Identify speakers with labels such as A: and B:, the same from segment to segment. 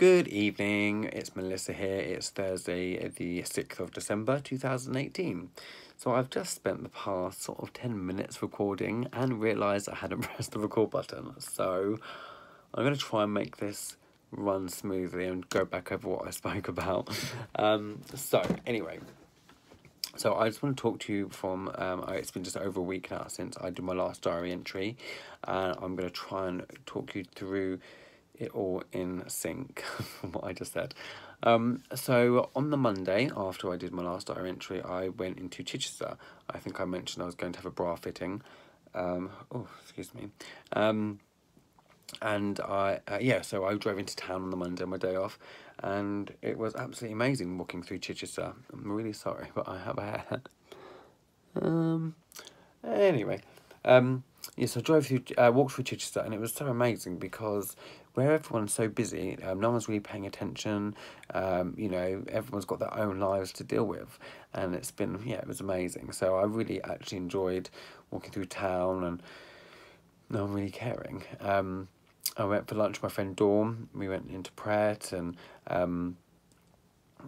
A: Good evening, it's Melissa here. It's Thursday, the 6th of December 2018. So I've just spent the past sort of 10 minutes recording and realised I hadn't pressed the record button. So I'm going to try and make this run smoothly and go back over what I spoke about. Um, so, anyway, so I just want to talk to you from, um, it's been just over a week now since I did my last diary entry. And I'm going to try and talk you through it all in sync from what I just said. Um, so on the Monday after I did my last diary entry, I went into Chichester. I think I mentioned I was going to have a bra fitting. Um, oh, excuse me. Um, and I uh, yeah, so I drove into town on the Monday, my day off, and it was absolutely amazing walking through Chichester. I'm really sorry, but I have a haircut. Um. Anyway, um. Yes, I drove through, uh, walked through Chichester, and it was so amazing because where everyone's so busy, um, no one's really paying attention. Um, you know, everyone's got their own lives to deal with, and it's been yeah, it was amazing. So I really actually enjoyed walking through town and no one really caring. Um, I went for lunch with my friend Dawn. We went into Pret and um,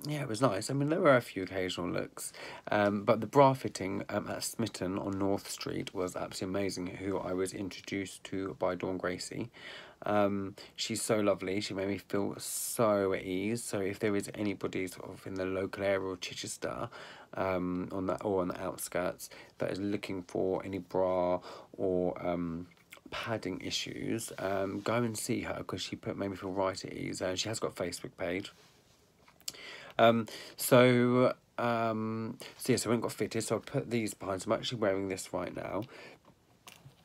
A: yeah, it was nice. I mean, there were a few occasional looks, um, but the bra fitting um, at Smitten on North Street was absolutely amazing. Who I was introduced to by Dawn Gracie. Um, she's so lovely. She made me feel so at ease. So if there is anybody sort of in the local area of Chichester, um, on that or on the outskirts that is looking for any bra or um padding issues, um, go and see her because she put made me feel right at ease. And she has got a Facebook page. Um, so, um, so yes, I went got fitted. So I put these behind. So I'm actually wearing this right now.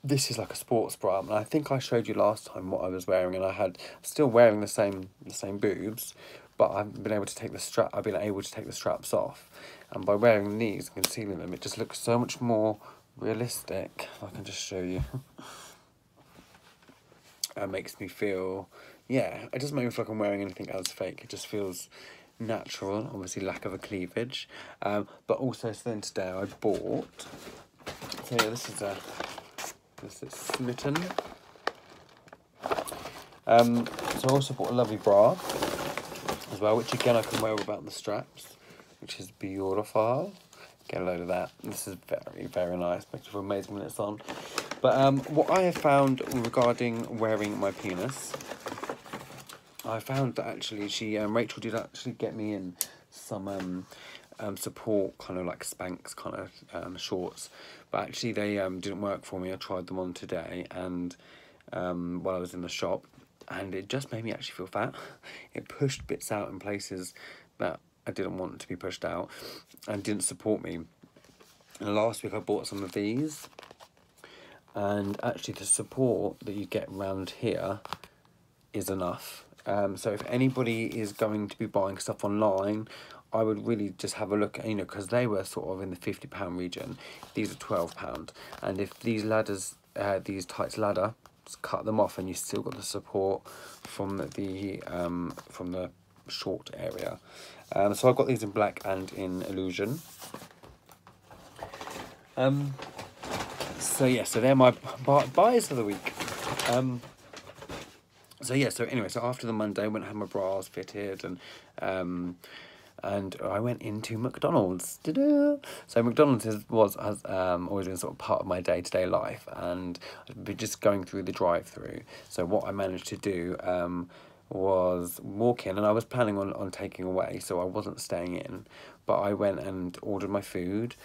A: This is like a sports bra, and I think I showed you last time what I was wearing, and I had still wearing the same the same boobs, but I've been able to take the strap. I've been able to take the straps off, and by wearing these and concealing them, it just looks so much more realistic. I can just show you. it makes me feel, yeah, it doesn't make me feel like I'm wearing anything else fake. It just feels natural, obviously lack of a cleavage. Um, but also, so then today I bought, so yeah, this is a, this is Smitten. Um, so I also bought a lovely bra as well, which again I can wear without the straps, which is beautiful. Get a load of that. This is very, very nice. Makes feel amazing when it's on. But um, what I have found regarding wearing my penis I found that actually she um, Rachel did actually get me in some um, um, support kind of like Spanx kind of um, shorts, but actually they um, didn't work for me. I tried them on today and um, while I was in the shop, and it just made me actually feel fat. It pushed bits out in places that I didn't want to be pushed out, and didn't support me. And last week I bought some of these, and actually the support that you get around here is enough um, so if anybody is going to be buying stuff online, I would really just have a look, at you know, because they were sort of in the fifty pound region. These are twelve pound, and if these ladders, uh, these tights ladder, cut them off, and you still got the support from the um from the short area. Um, so I've got these in black and in illusion. Um, so yeah, so they're my buys of the week. Um, so yeah, so anyway, so after the Monday, I went and had my bras fitted and um, and I went into McDonald's. So McDonald's is, was has um, always been sort of part of my day to day life, and just going through the drive through. So what I managed to do um, was walk in, and I was planning on on taking away, so I wasn't staying in, but I went and ordered my food.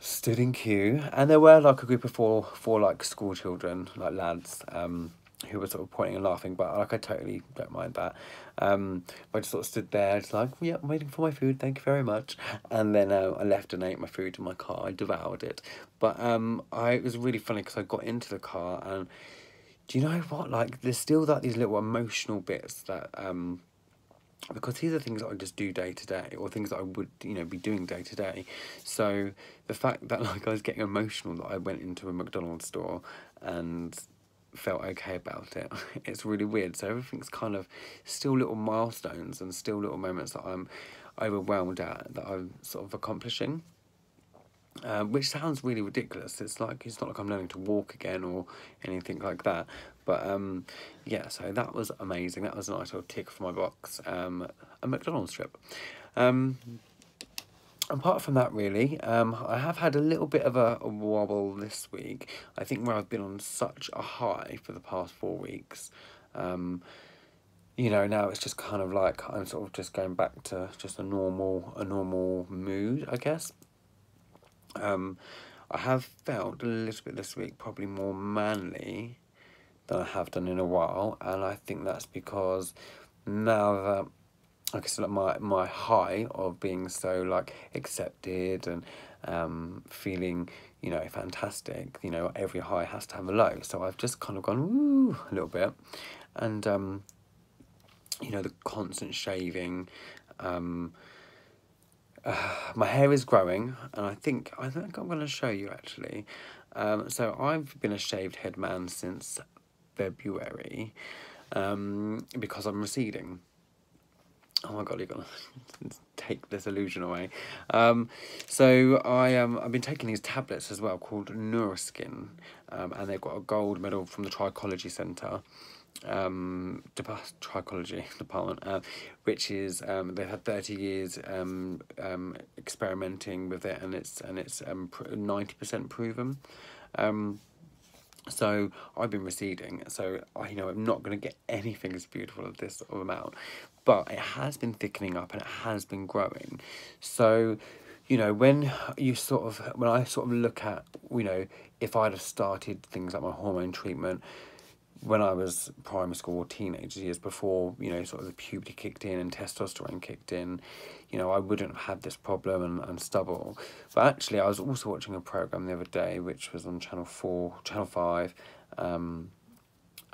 A: Stood in queue, and there were like a group of four, four like school children, like lads, um, who were sort of pointing and laughing, but like I totally don't mind that. Um, I just sort of stood there, just like, yeah, I'm waiting for my food, thank you very much. And then uh, I left and ate my food in my car. I devoured it, but um, I it was really funny because I got into the car and do you know what? Like, there's still like these little emotional bits that um because these are things that I just do day to day, or things that I would, you know, be doing day to day. So the fact that like I was getting emotional that I went into a McDonald's store and felt okay about it. It's really weird. So everything's kind of still little milestones and still little moments that I'm overwhelmed at that I'm sort of accomplishing. Um, which sounds really ridiculous. It's like it's not like I'm learning to walk again or anything like that. But um, yeah, so that was amazing. That was a nice little tick for my box. Um, a McDonald's trip. Um, apart from that, really, um, I have had a little bit of a, wobble this week. I think where I've been on such a high for the past four weeks. Um, you know, now it's just kind of like I'm sort of just going back to just a normal, a normal mood, I guess. Um, I have felt a little bit this week, probably more manly than I have done in a while, and I think that's because now that I guess like my my high of being so like accepted and um, feeling you know fantastic, you know every high has to have a low, so I've just kind of gone woo a little bit, and um, you know the constant shaving. Um, uh, my hair is growing, and I think I think I'm going to show you actually. Um, so I've been a shaved head man since February, um, because I'm receding. Oh my god, you've got to take this illusion away. Um, so I um I've been taking these tablets as well called Nourkrin, um, and they've got a gold medal from the Trichology Centre um, trichology department, uh, which is um, they've had thirty years um, um, experimenting with it, and it's and it's um ninety percent proven. Um, so I've been receding, so I know I'm not going to get anything as beautiful as this amount, but it has been thickening up and it has been growing. So, you know, when you sort of when I sort of look at you know if I'd have started things like my hormone treatment when I was primary school or teenage years before, you know, sort of the puberty kicked in and testosterone kicked in, you know, I wouldn't have had this problem and, and stubble. But actually, I was also watching a program the other day, which was on Channel 4, Channel 5, um,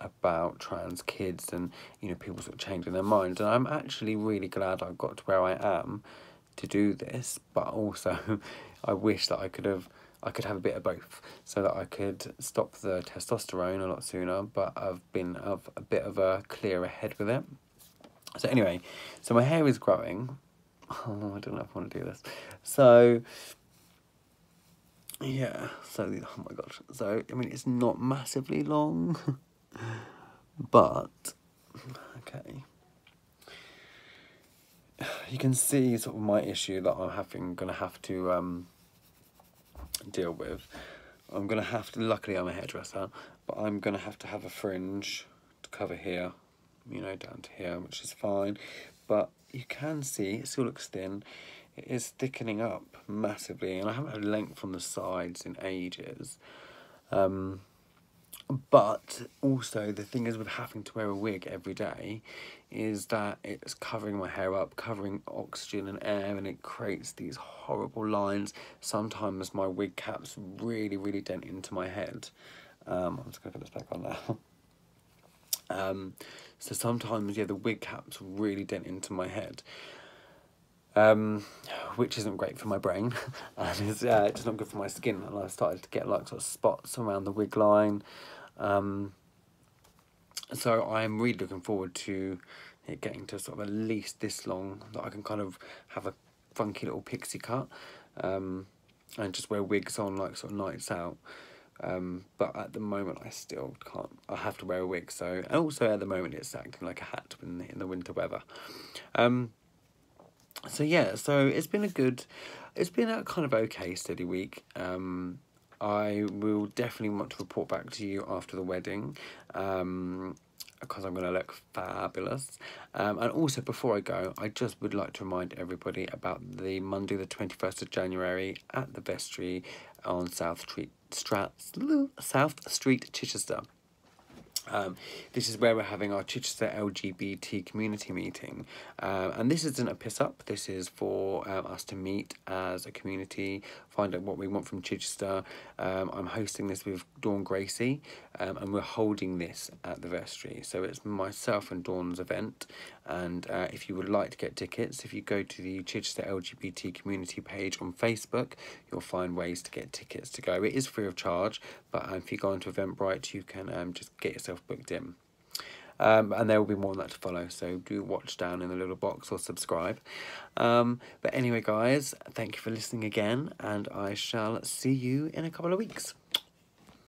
A: about trans kids and, you know, people sort of changing their minds. And I'm actually really glad I got to where I am to do this, but also I wish that I could have I could have a bit of both so that I could stop the testosterone a lot sooner, but I've been of a bit of a clearer head with it. So anyway, so my hair is growing. Oh, I don't know if I want to do this. So yeah, so oh my gosh. So I mean it's not massively long, but okay. You can see sort of my issue that I'm having gonna have to um deal with. I'm to have to, luckily I'm a hairdresser, but I'm to have to have a fringe to cover here, you know, down to here, which is fine. But you can see, it still looks thin, it is thickening up massively, and I haven't had length on the sides in ages. Um, but also the thing is with having to wear a wig every day is that it's covering my hair up covering oxygen and air and it creates these horrible lines. Sometimes my wig caps really really dent into my head. Um, i'm just gonna put this back on now. Um, so sometimes yeah the wig caps really dent into my head. Um, which isn't great for my brain. And it's, uh, it's not good for my skin. And I started to get like sort of spots around the wig line um, so I'm really looking forward to it getting to sort of at least this long that I can kind of have a funky little pixie cut um, and just wear wigs on like sort of nights out. Um, but at the moment I still can't, I have to wear a wig. So, and also at the moment it's acting like a hat in the, in the winter weather. Um, so yeah, so it's been a good, it's been a kind of okay steady week. Um, I will definitely want to report back to you after the wedding. Um, because I'm going to look fabulous. Um, and also, before I go, I just would like to remind everybody about the Monday, the 21st of January at the Vestry on South Street, Strat, South Street, Chichester. Um, this is where we're having our Chichester LGBT community meeting. Um, and this isn't a piss up, this is for um, us to meet as a community, find out what we want from Chichester. Um, I'm hosting this with Dawn Gracie, um, and we're holding this at the vestry. So it's myself and Dawn's event. And uh, if you would like to get tickets, if you go to the Chichester LGBT community page on Facebook, you'll find ways to get tickets to go. It is free of charge, but um, if you go onto Eventbrite, you can um, just get yourself booked in. Um, and there will be more on that to follow, so do watch down in the little box or subscribe. Um, but anyway, guys, thank you for listening again, and I shall see you in a couple of weeks.